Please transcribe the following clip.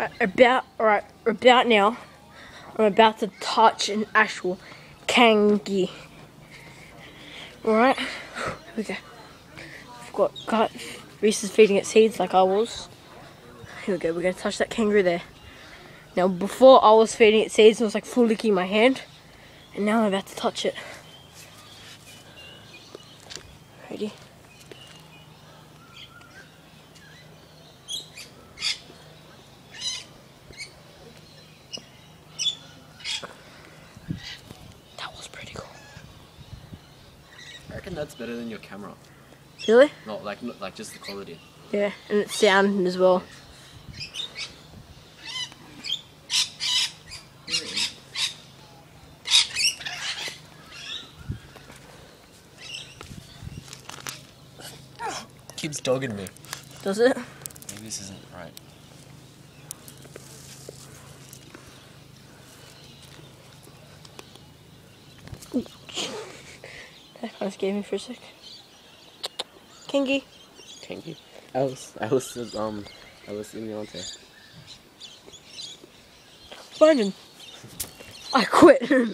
Right, about right about now, I'm about to touch an actual kangi. Alright, here we go. I've got got Reyce is feeding it seeds like I was. Here we go. We're gonna touch that kangaroo there. Now before I was feeding it seeds, it was like full licking my hand, and now I'm about to touch it. Ready? That was pretty cool. I reckon that's better than your camera. Really? Not like not like just the quality. Yeah, and it's sound as well. Keeps dogging me. Does it? Maybe this isn't right. That kind of scared me for a sec. Kingy. Thank you. I was, I was, um, I was in the. Find him. I quit.